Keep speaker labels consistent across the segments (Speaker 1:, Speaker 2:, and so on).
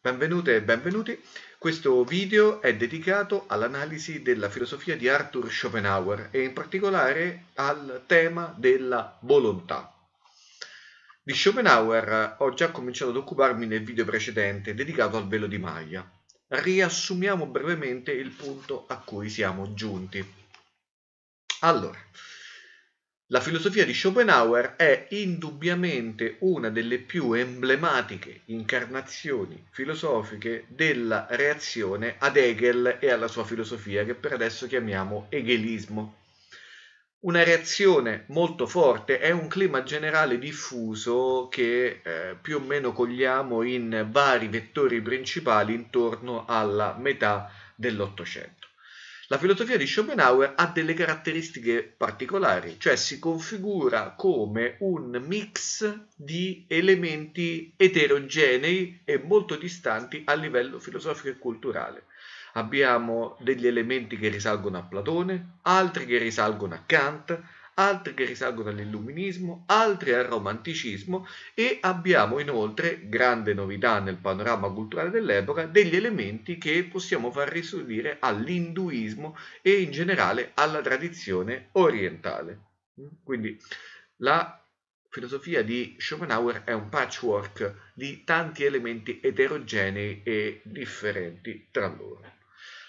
Speaker 1: Benvenute e benvenuti. Questo video è dedicato all'analisi della filosofia di Arthur Schopenhauer e in particolare al tema della volontà. Di Schopenhauer ho già cominciato ad occuparmi nel video precedente dedicato al velo di maglia. Riassumiamo brevemente il punto a cui siamo giunti. Allora, la filosofia di Schopenhauer è indubbiamente una delle più emblematiche incarnazioni filosofiche della reazione ad Hegel e alla sua filosofia, che per adesso chiamiamo hegelismo. Una reazione molto forte, è un clima generale diffuso che eh, più o meno cogliamo in vari vettori principali intorno alla metà dell'Ottocento. La filosofia di Schopenhauer ha delle caratteristiche particolari, cioè si configura come un mix di elementi eterogenei e molto distanti a livello filosofico e culturale. Abbiamo degli elementi che risalgono a Platone, altri che risalgono a Kant, altri che risalgono all'illuminismo, altri al romanticismo e abbiamo inoltre, grande novità nel panorama culturale dell'epoca, degli elementi che possiamo far risalire all'induismo e in generale alla tradizione orientale. Quindi la filosofia di Schopenhauer è un patchwork di tanti elementi eterogenei e differenti tra loro.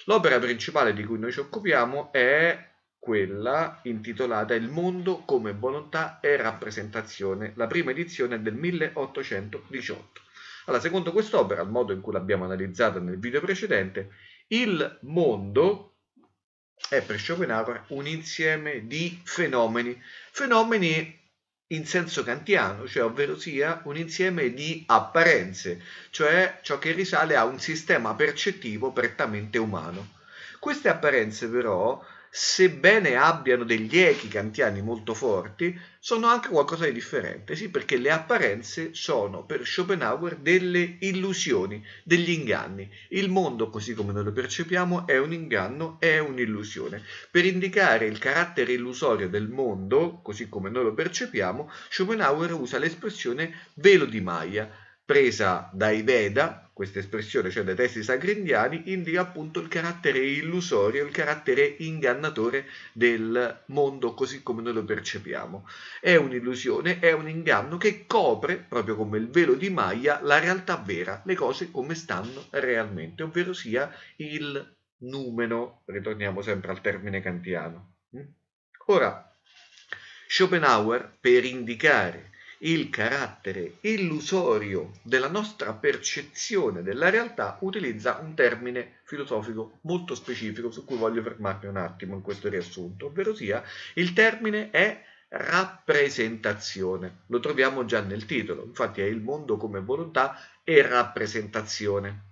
Speaker 1: L'opera principale di cui noi ci occupiamo è quella intitolata Il mondo come volontà e rappresentazione, la prima edizione del 1818. Allora, secondo quest'opera, al modo in cui l'abbiamo analizzata nel video precedente, il mondo è per Schopenhauer un insieme di fenomeni, fenomeni in senso kantiano, cioè ovvero sia un insieme di apparenze, cioè ciò che risale a un sistema percettivo prettamente umano. Queste apparenze però sebbene abbiano degli echi kantiani molto forti, sono anche qualcosa di differente, sì, perché le apparenze sono per Schopenhauer delle illusioni, degli inganni. Il mondo, così come noi lo percepiamo, è un inganno, è un'illusione. Per indicare il carattere illusorio del mondo, così come noi lo percepiamo, Schopenhauer usa l'espressione velo di Maya, presa dai Veda, questa espressione, cioè dai testi sacri indiani, indica appunto il carattere illusorio, il carattere ingannatore del mondo così come noi lo percepiamo. È un'illusione, è un inganno che copre, proprio come il velo di Maya, la realtà vera, le cose come stanno realmente, ovvero sia il numeno, ritorniamo sempre al termine kantiano. Ora, Schopenhauer, per indicare il carattere illusorio della nostra percezione della realtà utilizza un termine filosofico molto specifico su cui voglio fermarmi un attimo in questo riassunto, ovvero sia il termine è rappresentazione. Lo troviamo già nel titolo, infatti è il mondo come volontà e rappresentazione.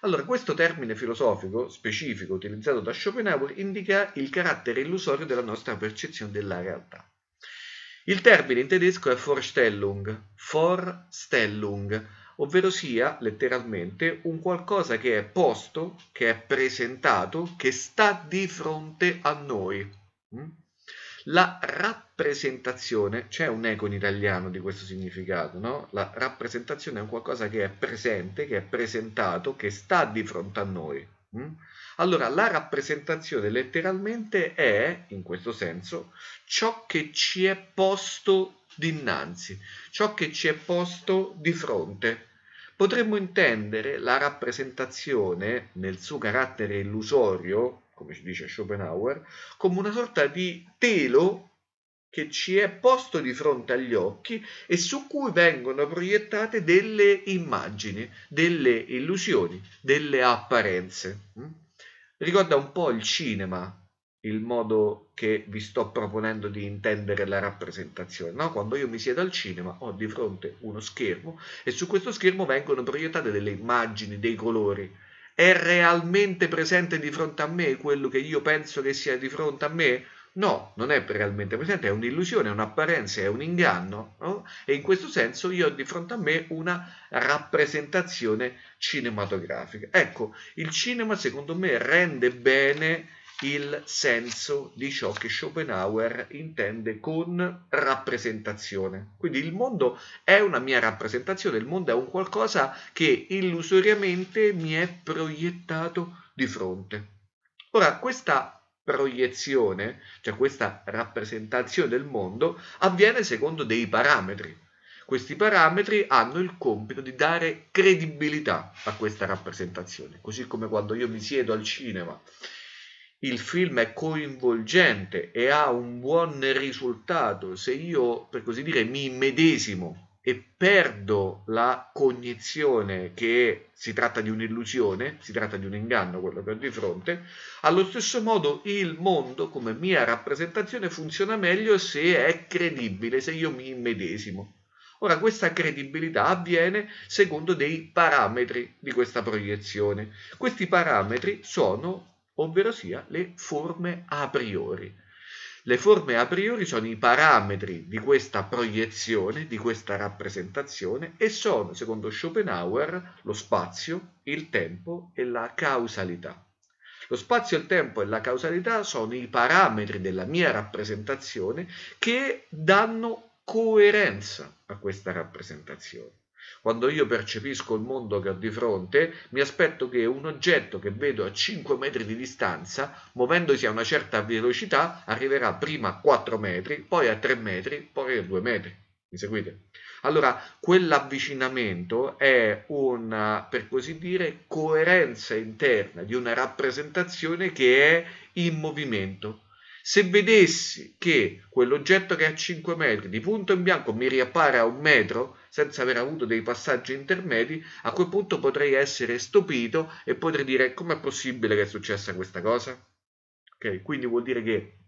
Speaker 1: Allora, questo termine filosofico specifico utilizzato da Schopenhauer indica il carattere illusorio della nostra percezione della realtà. Il termine in tedesco è Vorstellung, Vorstellung, ovvero sia letteralmente un qualcosa che è posto, che è presentato, che sta di fronte a noi. Mm? La rappresentazione, c'è un eco in italiano di questo significato, no? La rappresentazione è un qualcosa che è presente, che è presentato, che sta di fronte a noi. Mm? Allora, la rappresentazione letteralmente è, in questo senso, ciò che ci è posto dinanzi, ciò che ci è posto di fronte. Potremmo intendere la rappresentazione, nel suo carattere illusorio, come ci dice Schopenhauer, come una sorta di telo che ci è posto di fronte agli occhi e su cui vengono proiettate delle immagini, delle illusioni, delle apparenze. Ricorda un po' il cinema, il modo che vi sto proponendo di intendere la rappresentazione. No? Quando io mi siedo al cinema ho di fronte uno schermo e su questo schermo vengono proiettate delle immagini, dei colori. È realmente presente di fronte a me quello che io penso che sia di fronte a me? No, non è realmente presente, è un'illusione, è un'apparenza, è un inganno. No? E in questo senso io ho di fronte a me una rappresentazione cinematografica. Ecco, il cinema secondo me rende bene il senso di ciò che Schopenhauer intende con rappresentazione. Quindi il mondo è una mia rappresentazione, il mondo è un qualcosa che illusoriamente mi è proiettato di fronte. Ora, questa proiezione, cioè questa rappresentazione del mondo, avviene secondo dei parametri. Questi parametri hanno il compito di dare credibilità a questa rappresentazione, così come quando io mi siedo al cinema il film è coinvolgente e ha un buon risultato, se io, per così dire, mi immedesimo e perdo la cognizione che si tratta di un'illusione, si tratta di un inganno quello che ho di fronte, allo stesso modo il mondo come mia rappresentazione funziona meglio se è credibile, se io mi immedesimo. Ora, questa credibilità avviene secondo dei parametri di questa proiezione. Questi parametri sono ovvero sia le forme a priori. Le forme a priori sono i parametri di questa proiezione, di questa rappresentazione e sono, secondo Schopenhauer, lo spazio, il tempo e la causalità. Lo spazio, il tempo e la causalità sono i parametri della mia rappresentazione che danno coerenza a questa rappresentazione. Quando io percepisco il mondo che ho di fronte, mi aspetto che un oggetto che vedo a 5 metri di distanza, muovendosi a una certa velocità, arriverà prima a 4 metri, poi a 3 metri, poi a 2 metri. Mi seguite? Allora, quell'avvicinamento è una, per così dire, coerenza interna di una rappresentazione che è in movimento. Se vedessi che quell'oggetto che è a 5 metri di punto in bianco mi riappare a un metro, senza aver avuto dei passaggi intermedi, a quel punto potrei essere stupito e potrei dire com'è possibile che è successa questa cosa? Ok, quindi vuol dire che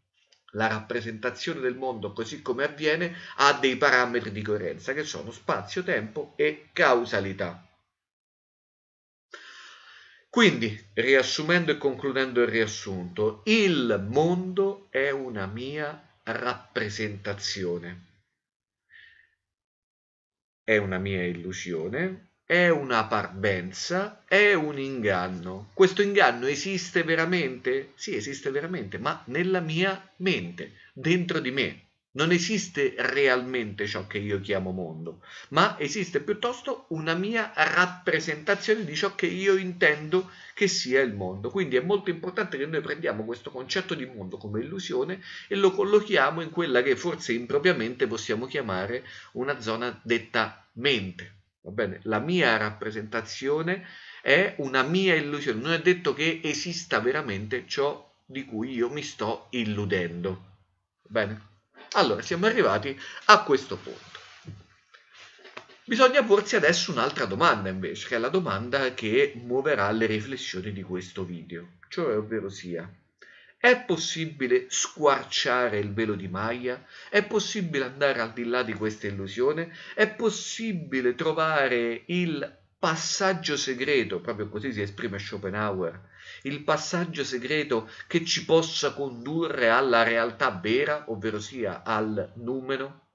Speaker 1: la rappresentazione del mondo così come avviene ha dei parametri di coerenza che sono spazio, tempo e causalità. Quindi, riassumendo e concludendo il riassunto, il mondo è una mia rappresentazione è una mia illusione, è una parvenza, è un inganno. Questo inganno esiste veramente? Sì, esiste veramente, ma nella mia mente, dentro di me. Non esiste realmente ciò che io chiamo mondo, ma esiste piuttosto una mia rappresentazione di ciò che io intendo che sia il mondo. Quindi è molto importante che noi prendiamo questo concetto di mondo come illusione e lo collochiamo in quella che forse impropriamente possiamo chiamare una zona detta mente. Va bene? La mia rappresentazione è una mia illusione, non è detto che esista veramente ciò di cui io mi sto illudendo. Va bene? Allora, siamo arrivati a questo punto. Bisogna porsi adesso un'altra domanda invece, che è la domanda che muoverà le riflessioni di questo video, cioè ovvero sia, è possibile squarciare il velo di Maya? È possibile andare al di là di questa illusione? È possibile trovare il passaggio segreto, proprio così si esprime Schopenhauer, il passaggio segreto che ci possa condurre alla realtà vera, ovvero sia al numero?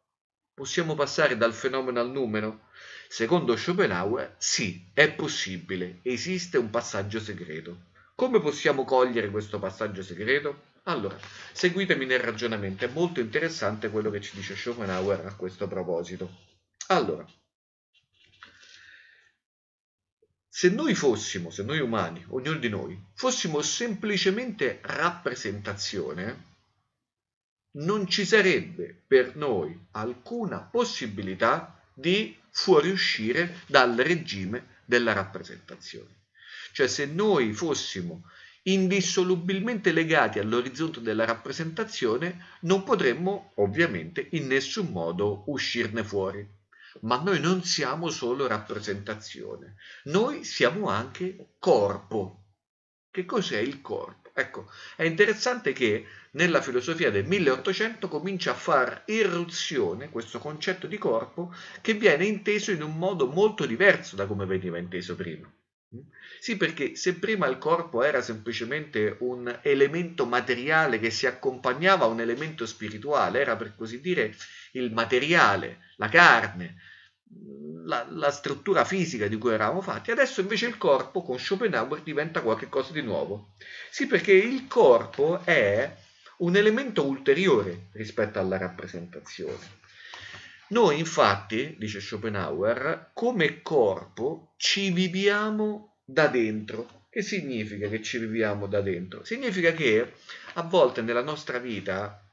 Speaker 1: Possiamo passare dal fenomeno al numero? Secondo Schopenhauer, sì, è possibile, esiste un passaggio segreto. Come possiamo cogliere questo passaggio segreto? Allora, seguitemi nel ragionamento, è molto interessante quello che ci dice Schopenhauer a questo proposito. Allora, Se noi fossimo, se noi umani, ognuno di noi, fossimo semplicemente rappresentazione, non ci sarebbe per noi alcuna possibilità di fuoriuscire dal regime della rappresentazione. Cioè se noi fossimo indissolubilmente legati all'orizzonte della rappresentazione, non potremmo ovviamente in nessun modo uscirne fuori. Ma noi non siamo solo rappresentazione, noi siamo anche corpo. Che cos'è il corpo? Ecco, è interessante che nella filosofia del 1800 comincia a far irruzione questo concetto di corpo che viene inteso in un modo molto diverso da come veniva inteso prima. Sì, perché se prima il corpo era semplicemente un elemento materiale che si accompagnava a un elemento spirituale, era per così dire il materiale, la carne, la, la, struttura fisica di cui eravamo fatti. Adesso invece il corpo con Schopenhauer diventa qualcosa di nuovo. Sì, perché il corpo è un elemento ulteriore rispetto alla rappresentazione. Noi infatti, dice Schopenhauer, come corpo ci viviamo da dentro. Che significa che ci viviamo da dentro? Significa che a volte nella nostra vita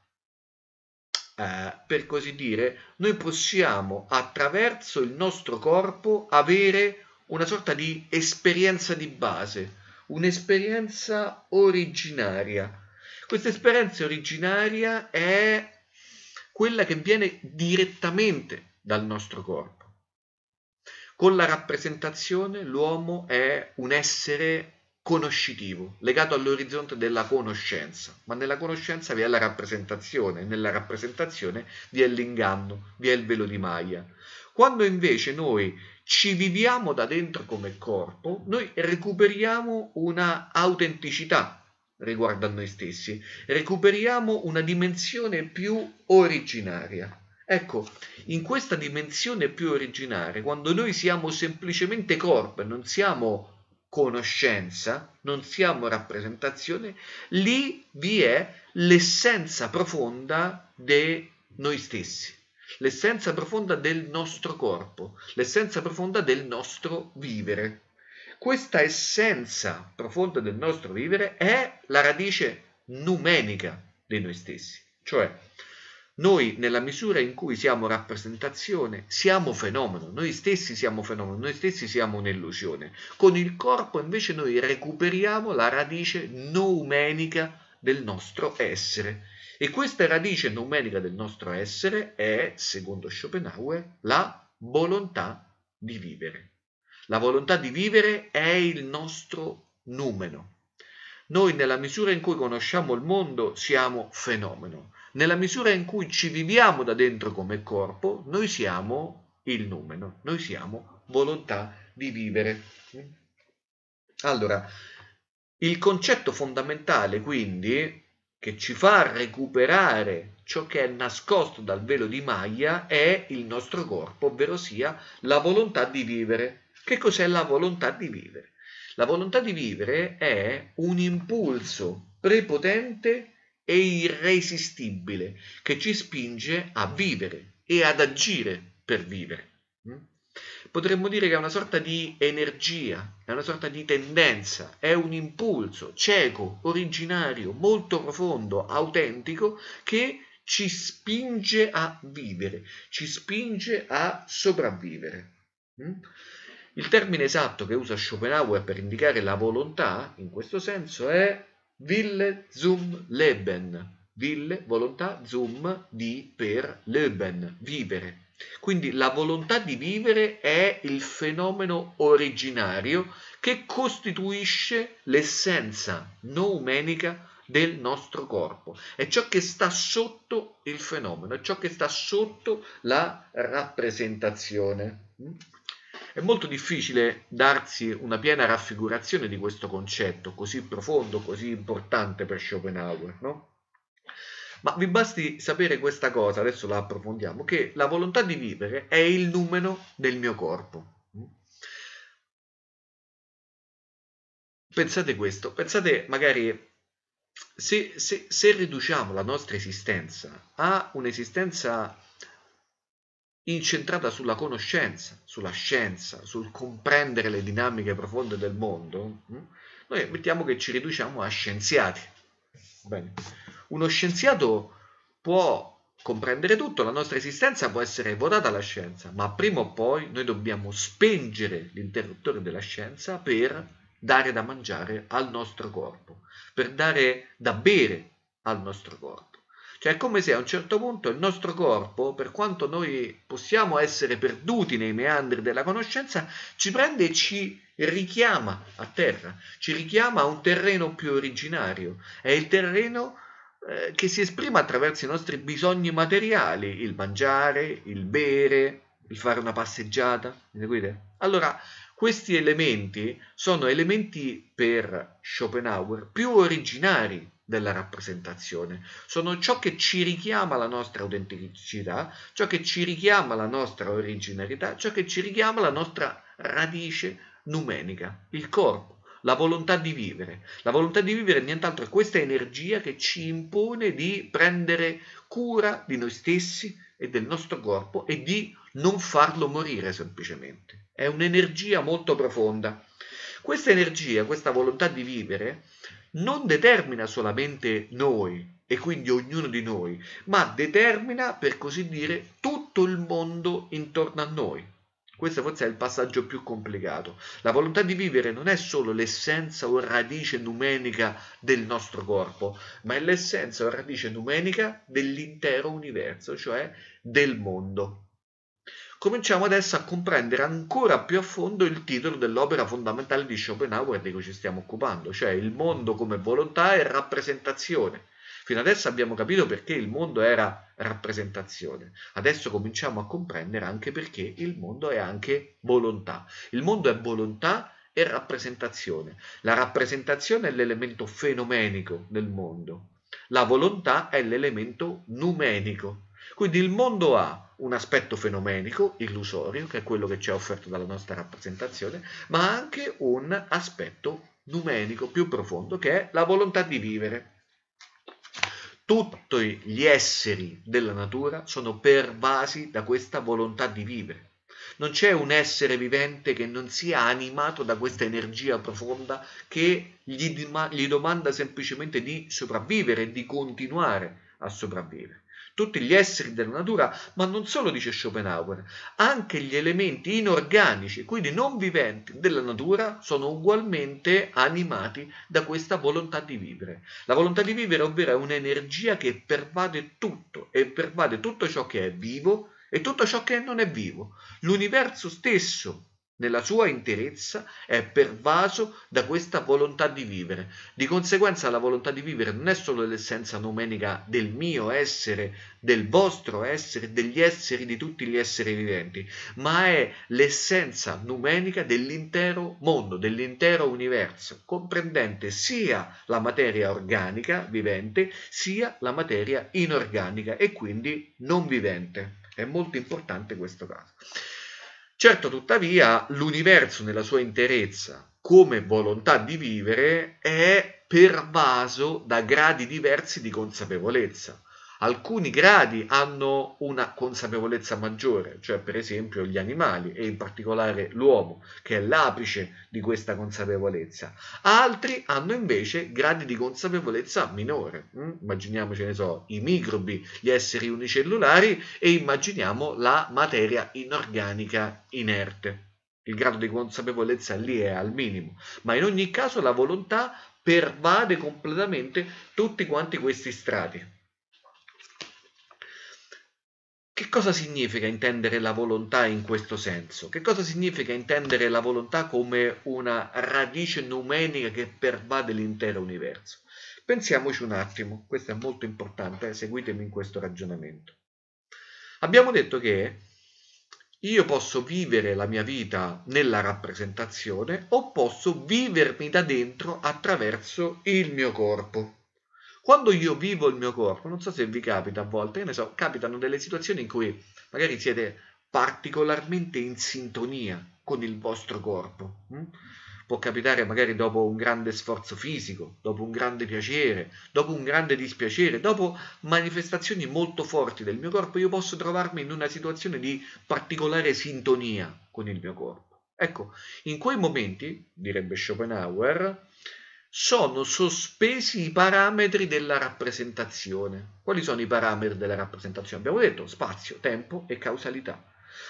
Speaker 1: eh, per così dire, noi possiamo attraverso il nostro corpo avere una sorta di esperienza di base, un'esperienza originaria. Questa esperienza originaria è quella che viene direttamente dal nostro corpo. Con la rappresentazione l'uomo è un essere conoscitivo, legato all'orizzonte della conoscenza, ma nella conoscenza vi è la rappresentazione, nella rappresentazione vi è l'inganno, vi è il velo di Maya. Quando invece noi ci viviamo da dentro come corpo, noi recuperiamo una autenticità riguardo a noi stessi, recuperiamo una dimensione più originaria. Ecco, in questa dimensione più originaria, quando noi siamo semplicemente corpo e non siamo conoscenza, non siamo rappresentazione, lì vi è l'essenza profonda di noi stessi, l'essenza profonda del nostro corpo, l'essenza profonda del nostro vivere. Questa essenza profonda del nostro vivere è la radice numenica di noi stessi, cioè noi, nella misura in cui siamo rappresentazione, siamo fenomeno, noi stessi siamo fenomeno, noi stessi siamo un'illusione. Con il corpo invece noi recuperiamo la radice noumenica del nostro essere. E questa radice noumenica del nostro essere è, secondo Schopenhauer, la volontà di vivere. La volontà di vivere è il nostro numeno. Noi nella misura in cui conosciamo il mondo siamo fenomeno nella misura in cui ci viviamo da dentro come corpo, noi siamo il numero, noi siamo volontà di vivere. Allora, il concetto fondamentale quindi che ci fa recuperare ciò che è nascosto dal velo di maglia è il nostro corpo, ovvero sia la volontà di vivere. Che cos'è la volontà di vivere? La volontà di vivere è un impulso prepotente e irresistibile che ci spinge a vivere e ad agire per vivere. Mm? Potremmo dire che è una sorta di energia, è una sorta di tendenza, è un impulso cieco, originario, molto profondo, autentico che ci spinge a vivere, ci spinge a sopravvivere. Mm? Il termine esatto che usa Schopenhauer per indicare la volontà, in questo senso, è Wille zum Leben. Wille, volontà, zum, di, per, Leben, vivere. Quindi la volontà di vivere è il fenomeno originario che costituisce l'essenza noumenica del nostro corpo. È ciò che sta sotto il fenomeno, è ciò che sta sotto la rappresentazione. È molto difficile darsi una piena raffigurazione di questo concetto così profondo, così importante per Schopenhauer, no? Ma vi basti sapere questa cosa, adesso la approfondiamo, che la volontà di vivere è il numero del mio corpo. Pensate questo, pensate magari se, se, se riduciamo la nostra esistenza a un'esistenza incentrata sulla conoscenza, sulla scienza, sul comprendere le dinamiche profonde del mondo, mm, noi mettiamo che ci riduciamo a scienziati. Bene. Uno scienziato può comprendere tutto, la nostra esistenza può essere votata alla scienza, ma prima o poi noi dobbiamo spengere l'interruttore della scienza per dare da mangiare al nostro corpo, per dare da bere al nostro corpo. Cioè è come se a un certo punto il nostro corpo, per quanto noi possiamo essere perduti nei meandri della conoscenza, ci prende e ci richiama a terra, ci richiama a un terreno più originario. È il terreno eh, che si esprime attraverso i nostri bisogni materiali, il mangiare, il bere, il fare una passeggiata. Allora, questi elementi sono elementi per Schopenhauer più originari della rappresentazione, sono ciò che ci richiama alla nostra autenticità, ciò che ci richiama alla nostra originalità, ciò che ci richiama alla nostra radice numenica, il corpo, la volontà di vivere. La volontà di vivere nient'altro è questa energia che ci impone di prendere cura di noi stessi e del nostro corpo e di non farlo morire semplicemente. È un'energia molto profonda. Questa energia, questa volontà di vivere, non determina solamente noi e quindi ognuno di noi, ma determina, per così dire, tutto il mondo intorno a noi. Questo forse è il passaggio più complicato. La volontà di vivere non è solo l'essenza o radice numenica del nostro corpo, ma è l'essenza o radice numenica dell'intero universo, cioè del mondo cominciamo adesso a comprendere ancora più a fondo il titolo dell'opera fondamentale di Schopenhauer di cui ci stiamo occupando, cioè il mondo come volontà e rappresentazione. Fino adesso abbiamo capito perché il mondo era rappresentazione, adesso cominciamo a comprendere anche perché il mondo è anche volontà. Il mondo è volontà e rappresentazione. La rappresentazione è l'elemento fenomenico del mondo, la volontà è l'elemento numenico. Quindi il mondo ha un aspetto fenomenico, illusorio, che è quello che ci è offerto dalla nostra rappresentazione, ma anche un aspetto numenico più profondo, che è la volontà di vivere. Tutti gli esseri della natura sono pervasi da questa volontà di vivere. Non c'è un essere vivente che non sia animato da questa energia profonda che gli, gli domanda semplicemente di sopravvivere e di continuare a sopravvivere tutti gli esseri della natura, ma non solo, dice Schopenhauer, anche gli elementi inorganici, quindi non viventi della natura, sono ugualmente animati da questa volontà di vivere. La volontà di vivere, ovvero è un'energia che pervade tutto e pervade tutto ciò che è vivo e tutto ciò che non è vivo. L'universo stesso nella sua interezza è pervaso da questa volontà di vivere. Di conseguenza la volontà di vivere non è solo l'essenza numenica del mio essere, del vostro essere, degli esseri di tutti gli esseri viventi, ma è l'essenza numenica dell'intero mondo, dell'intero universo, comprendente sia la materia organica vivente, sia la materia inorganica e quindi non vivente. È molto importante questo caso. Certo, tuttavia, l'universo nella sua interezza, come volontà di vivere, è pervaso da gradi diversi di consapevolezza. Alcuni gradi hanno una consapevolezza maggiore, cioè per esempio gli animali e in particolare l'uomo, che è l'apice di questa consapevolezza. Altri hanno invece gradi di consapevolezza minore. Mm? Immaginiamoci, ne so, i microbi, gli esseri unicellulari e immaginiamo la materia inorganica inerte. Il grado di consapevolezza lì è al minimo, ma in ogni caso la volontà pervade completamente tutti quanti questi strati. Che cosa significa intendere la volontà in questo senso? Che cosa significa intendere la volontà come una radice numenica che pervade l'intero universo? Pensiamoci un attimo, questo è molto importante, seguitemi in questo ragionamento. Abbiamo detto che io posso vivere la mia vita nella rappresentazione o posso vivermi da dentro attraverso il mio corpo. Quando io vivo il mio corpo, non so se vi capita a volte, ne so, capitano delle situazioni in cui magari siete particolarmente in sintonia con il vostro corpo. Hm? Può capitare magari dopo un grande sforzo fisico, dopo un grande piacere, dopo un grande dispiacere, dopo manifestazioni molto forti del mio corpo, io posso trovarmi in una situazione di particolare sintonia con il mio corpo. Ecco, in quei momenti, direbbe Schopenhauer, sono sospesi i parametri della rappresentazione. Quali sono i parametri della rappresentazione? Abbiamo detto spazio, tempo e causalità.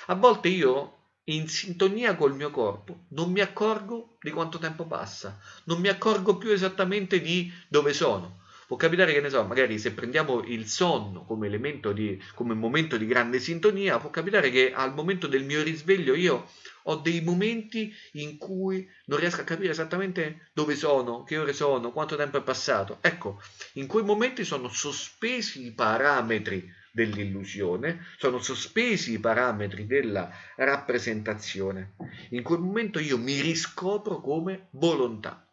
Speaker 1: A volte io, in sintonia col mio corpo, non mi accorgo di quanto tempo passa, non mi accorgo più esattamente di dove sono. Può capitare che ne so, magari se prendiamo il sonno come elemento di, come momento di grande sintonia, può capitare che al momento del mio risveglio io ho dei momenti in cui non riesco a capire esattamente dove sono, che ore sono, quanto tempo è passato. Ecco, in quei momenti sono sospesi i parametri dell'illusione, sono sospesi i parametri della rappresentazione. In quel momento io mi riscopro come volontà.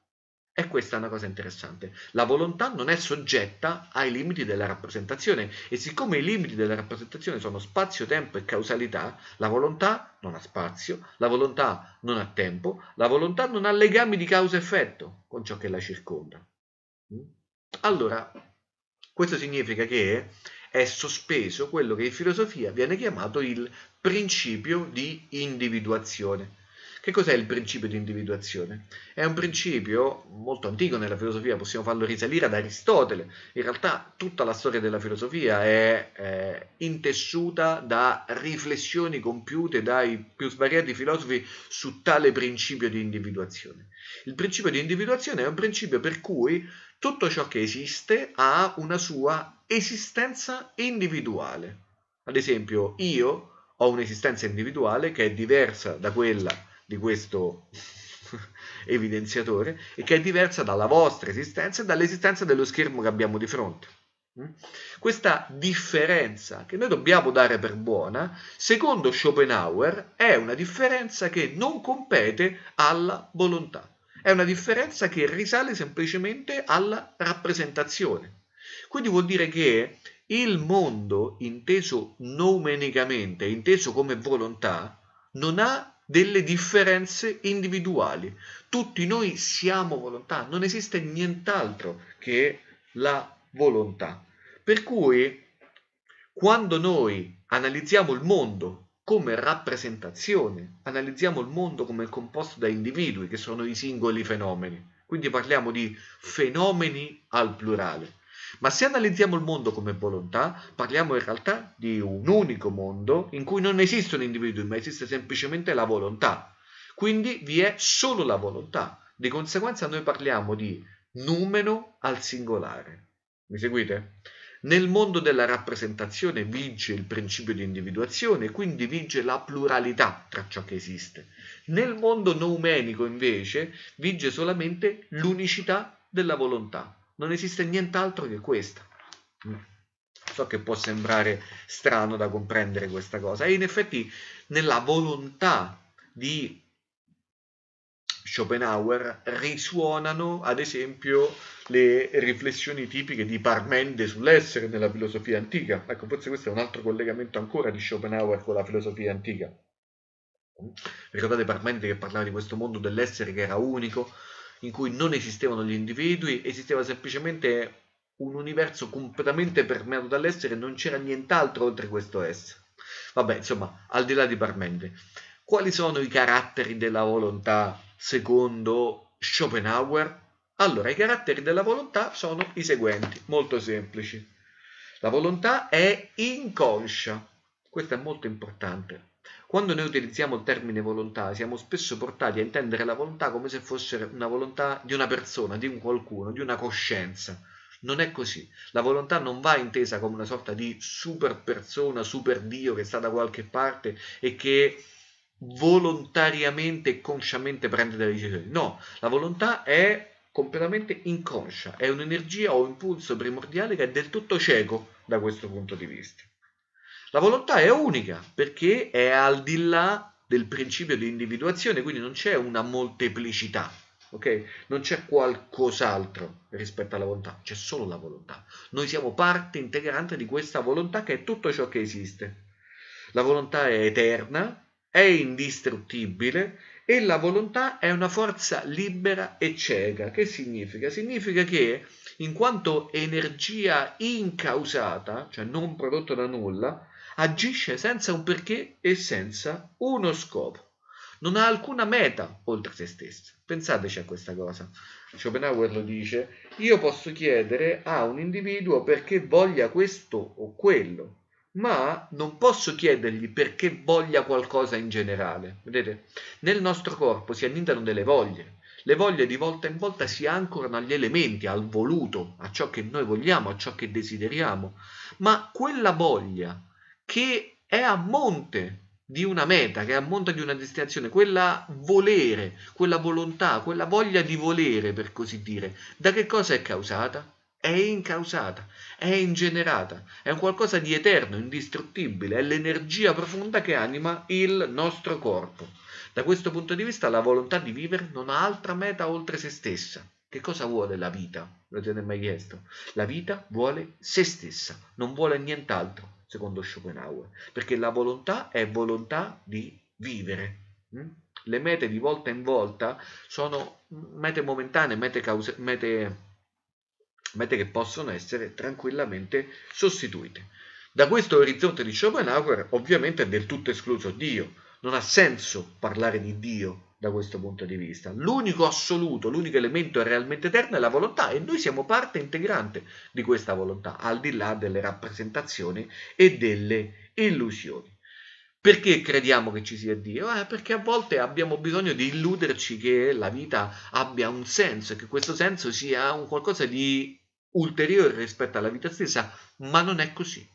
Speaker 1: E questa è una cosa interessante. La volontà non è soggetta ai limiti della rappresentazione e siccome i limiti della rappresentazione sono spazio, tempo e causalità, la volontà non ha spazio, la volontà non ha tempo, la volontà non ha legami di causa-effetto con ciò che la circonda. Mm? Allora, questo significa che è sospeso quello che in filosofia viene chiamato il principio di individuazione. Che cos'è il principio di individuazione? È un principio molto antico nella filosofia, possiamo farlo risalire ad Aristotele. In realtà tutta la storia della filosofia è, è intessuta da riflessioni compiute dai più svariati filosofi su tale principio di individuazione. Il principio di individuazione è un principio per cui tutto ciò che esiste ha una sua esistenza individuale. Ad esempio, io ho un'esistenza individuale che è diversa da quella di questo evidenziatore e che è diversa dalla vostra esistenza e dall'esistenza dello schermo che abbiamo di fronte. Mm? Questa differenza che noi dobbiamo dare per buona, secondo Schopenhauer, è una differenza che non compete alla volontà, è una differenza che risale semplicemente alla rappresentazione. Quindi vuol dire che il mondo, inteso noumenicamente, inteso come volontà, non ha delle differenze individuali. Tutti noi siamo volontà, non esiste nient'altro che la volontà. Per cui quando noi analizziamo il mondo come rappresentazione, analizziamo il mondo come composto da individui che sono i singoli fenomeni, quindi parliamo di fenomeni al plurale. Ma se analizziamo il mondo come volontà, parliamo in realtà di un unico mondo in cui non esistono individui, ma esiste semplicemente la volontà. Quindi vi è solo la volontà. Di conseguenza noi parliamo di numero al singolare. Mi seguite? Nel mondo della rappresentazione vige il principio di individuazione, quindi vige la pluralità tra ciò che esiste. Nel mondo noumenico, invece, vige solamente l'unicità della volontà non esiste nient'altro che questa. Mm. So che può sembrare strano da comprendere questa cosa, e in effetti nella volontà di Schopenhauer risuonano ad esempio le riflessioni tipiche di Parmende sull'essere nella filosofia antica. Ecco, forse questo è un altro collegamento ancora di Schopenhauer con la filosofia antica. Ricordate Parmende che parlava di questo mondo dell'essere che era unico, in cui non esistevano gli individui, esisteva semplicemente un universo completamente permeato dall'essere non c'era nient'altro oltre questo essere. Vabbè, insomma, al di là di Parmente, quali sono i caratteri della volontà secondo Schopenhauer? Allora, i caratteri della volontà sono i seguenti, molto semplici. La volontà è inconscia, questo è molto importante. Quando noi utilizziamo il termine volontà, siamo spesso portati a intendere la volontà come se fosse una volontà di una persona, di un qualcuno, di una coscienza. Non è così. La volontà non va intesa come una sorta di super persona, super Dio che sta da qualche parte e che volontariamente e consciamente prende delle decisioni. No, la volontà è completamente inconscia, è un'energia o impulso primordiale che è del tutto cieco da questo punto di vista. La volontà è unica perché è al di là del principio di individuazione, quindi non c'è una molteplicità, ok? Non c'è qualcos'altro rispetto alla volontà, c'è solo la volontà. Noi siamo parte integrante di questa volontà che è tutto ciò che esiste. La volontà è eterna, è indistruttibile e la volontà è una forza libera e cieca. Che significa? Significa che in quanto energia incausata, cioè non prodotta da nulla, agisce senza un perché e senza uno scopo. Non ha alcuna meta oltre se stessa. Pensateci a questa cosa. Schopenhauer lo dice, io posso chiedere a un individuo perché voglia questo o quello, ma non posso chiedergli perché voglia qualcosa in generale. Vedete? Nel nostro corpo si annidano delle voglie. Le voglie di volta in volta si ancorano agli elementi, al voluto, a ciò che noi vogliamo, a ciò che desideriamo. Ma quella voglia che è a monte di una meta, che è a monte di una destinazione, quella volere, quella volontà, quella voglia di volere, per così dire, da che cosa è causata? È incausata, è ingenerata, è un qualcosa di eterno, indistruttibile, è l'energia profonda che anima il nostro corpo. Da questo punto di vista la volontà di vivere non ha altra meta oltre se stessa Che cosa vuole la vita? Lo siete mai chiesto? La vita vuole se stessa, non vuole nient'altro, secondo Schopenhauer, perché la volontà è volontà di vivere. Hm? Le mete di volta in volta sono mete momentanee, mete, cause, mete, mete che possono essere tranquillamente sostituite. Da questo orizzonte di Schopenhauer ovviamente è del tutto escluso Dio, non ha senso parlare di Dio da questo punto di vista. L'unico assoluto, l'unico elemento realmente eterno è la volontà e noi siamo parte integrante di questa volontà, al di là delle rappresentazioni e delle illusioni. Perché crediamo che ci sia Dio? Eh, perché a volte abbiamo bisogno di illuderci che la vita abbia un senso e che questo senso sia un qualcosa di ulteriore rispetto alla vita stessa, ma non è così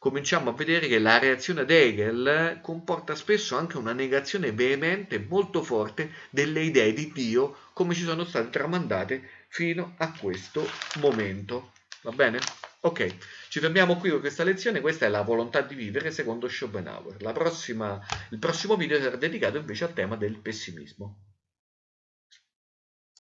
Speaker 1: cominciamo a vedere che la reazione ad Hegel comporta spesso anche una negazione veemente molto forte delle idee di Dio come ci sono state tramandate fino a questo momento. Va bene? Ok, ci fermiamo qui con questa lezione. Questa è la volontà di vivere secondo Schopenhauer. Prossima, il prossimo video sarà dedicato invece al tema del pessimismo.